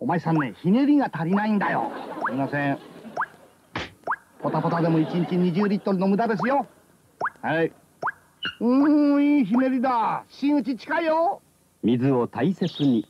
お前さんねひねりが足りないんだよ。すいません。ポタポタでも1日20リットルの無駄ですよ。はい。うーんいいひねりだ。真打ち近いよ。水を大切に。